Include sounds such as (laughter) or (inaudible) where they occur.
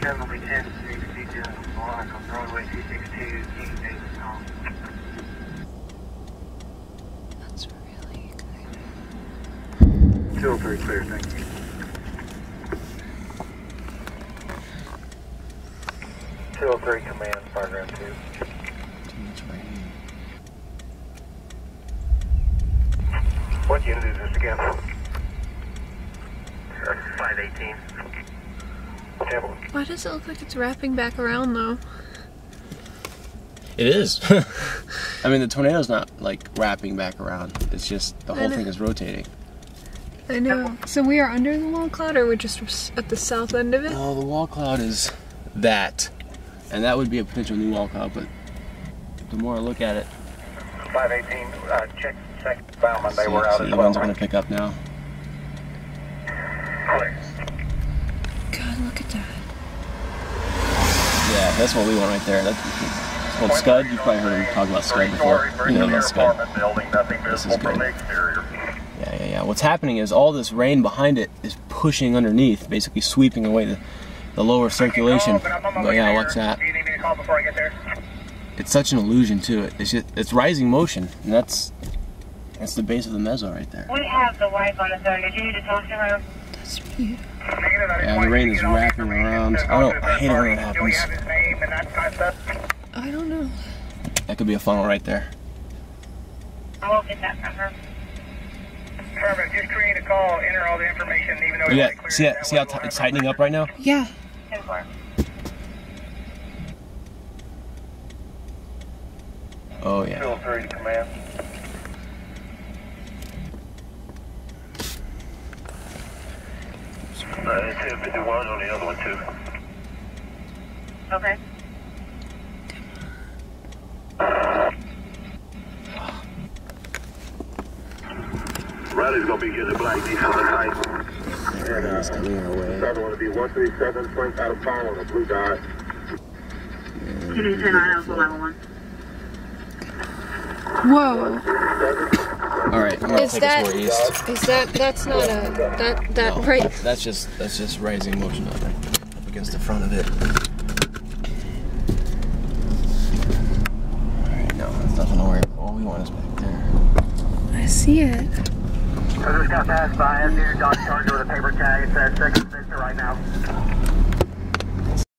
Two hundred three, clear, thank you. Two oh three command, program two. What unit is this again? Five eighteen. Tampa. Why does it look like it's wrapping back around though? It is. (laughs) I mean, the tornado's not like wrapping back around. It's just the whole thing is rotating. I know. So we are under the wall cloud, or we're just at the south end of it? Oh, the wall cloud is that, and that would be a potential new wall cloud. But the more I look at it, Five eighteen, uh, check second Bauman, they see, were out see as the well. winds are going to pick up now. Clear. God, look at that. Yeah, that's what we want right there. That's it's called Scud. You've probably heard him talk about Scud before. You know about Scud. Building, This is good. Yeah, yeah, yeah. What's happening is all this rain behind it is pushing underneath, basically sweeping away the, the lower circulation. But yeah, what's that? Do you need me to call before I get there? It's such an illusion to it. It's just it's rising motion, and that's that's the base of the meso right there. We have the wife on the phone. Did you need to talk to her? That's cute. Yeah, the rain is wrapping around. I don't. I hate it when it happens. Have his name and that kind of? I don't know. That could be a funnel right there. I will get that from her. Perfect, just create a call, enter all the information, even though Look at that. See that? See how it's tightening up right now? Yeah. Oh yeah. 203 to command. Uh, it's 1051 on the other one too. Okay. Riley's gonna be getting a black D on the night. Rain is coming our way. Other one to be 137, Frank out of town on a blue dot. Two two ten nine oh one one. Whoa. All right. I'm gonna Is take that- us more east. Is that? That's not a. That. That No, right. That's just that's just rising motion up, up against the front of it. All right, no, that's nothing to worry about. All we want is back there. I see it. I just got passed by us here, Dodge Charger with a paper tag. It says second position right now.